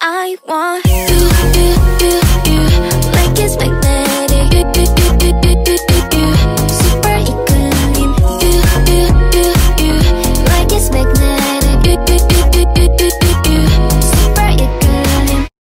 I want.